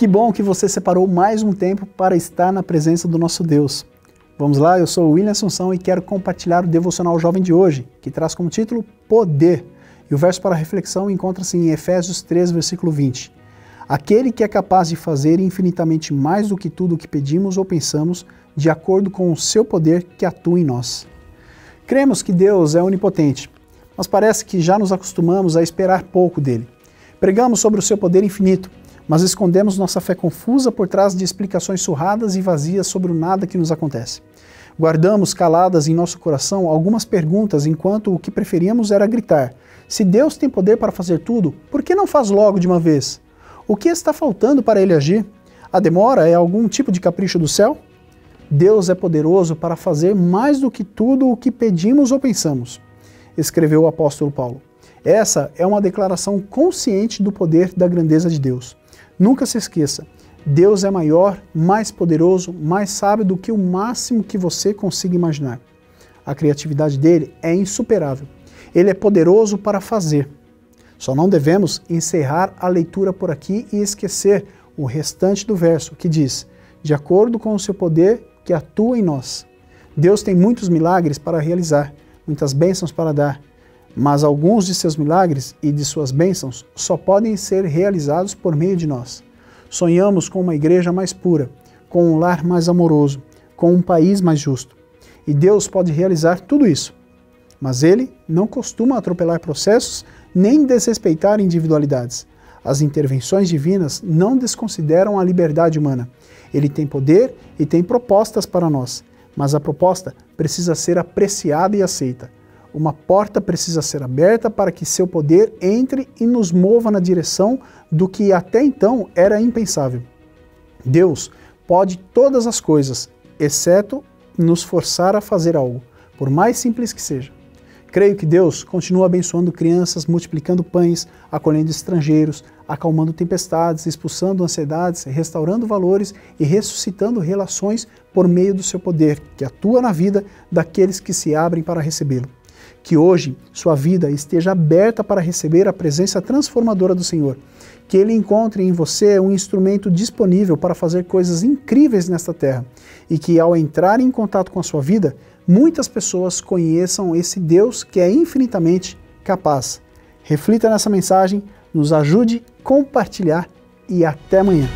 Que bom que você separou mais um tempo para estar na presença do nosso Deus. Vamos lá, eu sou o William Assunção e quero compartilhar o devocional jovem de hoje, que traz como título Poder. E o verso para reflexão encontra-se em Efésios 3, versículo 20. Aquele que é capaz de fazer infinitamente mais do que tudo o que pedimos ou pensamos, de acordo com o seu poder que atua em nós. Cremos que Deus é onipotente, mas parece que já nos acostumamos a esperar pouco dele. Pregamos sobre o seu poder infinito, mas escondemos nossa fé confusa por trás de explicações surradas e vazias sobre o nada que nos acontece. Guardamos caladas em nosso coração algumas perguntas enquanto o que preferíamos era gritar: Se Deus tem poder para fazer tudo, por que não faz logo de uma vez? O que está faltando para ele agir? A demora é algum tipo de capricho do céu? Deus é poderoso para fazer mais do que tudo o que pedimos ou pensamos, escreveu o apóstolo Paulo. Essa é uma declaração consciente do poder da grandeza de Deus. Nunca se esqueça, Deus é maior, mais poderoso, mais sábio do que o máximo que você consiga imaginar. A criatividade dele é insuperável. Ele é poderoso para fazer. Só não devemos encerrar a leitura por aqui e esquecer o restante do verso, que diz: de acordo com o seu poder que atua em nós. Deus tem muitos milagres para realizar, muitas bênçãos para dar, mas alguns de seus milagres e de suas bênçãos só podem ser realizados por meio de nós. Sonhamos com uma igreja mais pura, com um lar mais amoroso, com um país mais justo. E Deus pode realizar tudo isso. Mas Ele não costuma atropelar processos nem desrespeitar individualidades. As intervenções divinas não desconsideram a liberdade humana. Ele tem poder e tem propostas para nós, mas a proposta precisa ser apreciada e aceita. Uma porta precisa ser aberta para que seu poder entre e nos mova na direção do que até então era impensável. Deus pode todas as coisas, exceto nos forçar a fazer algo, por mais simples que seja. Creio que Deus continua abençoando crianças, multiplicando pães, acolhendo estrangeiros, acalmando tempestades, expulsando ansiedades, restaurando valores e ressuscitando relações por meio do seu poder, que atua na vida daqueles que se abrem para recebê-lo. Que hoje sua vida esteja aberta para receber a presença transformadora do Senhor. Que Ele encontre em você um instrumento disponível para fazer coisas incríveis nesta terra. E que ao entrar em contato com a sua vida, muitas pessoas conheçam esse Deus que é infinitamente capaz. Reflita nessa mensagem, nos ajude a compartilhar e até amanhã.